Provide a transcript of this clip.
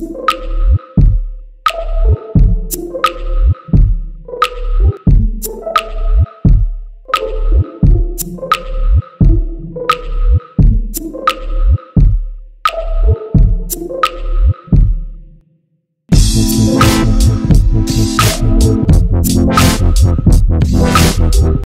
you.